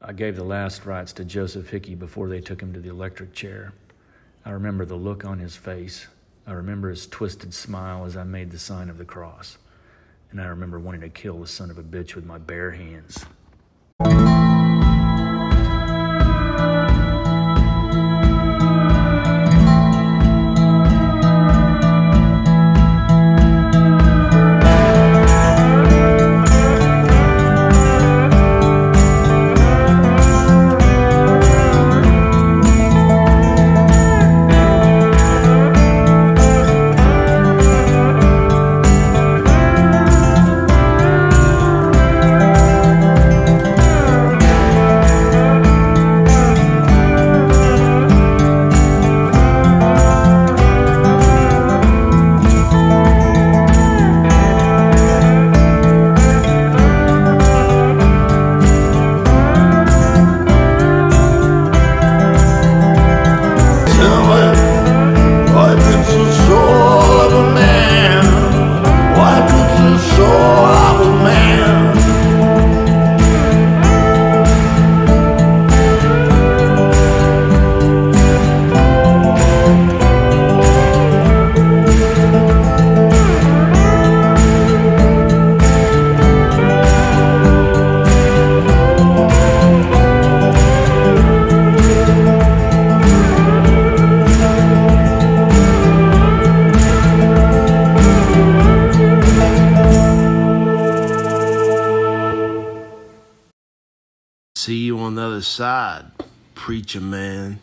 I gave the last rites to Joseph Hickey before they took him to the electric chair. I remember the look on his face. I remember his twisted smile as I made the sign of the cross. And I remember wanting to kill the son of a bitch with my bare hands. See you on the other side, preacher man.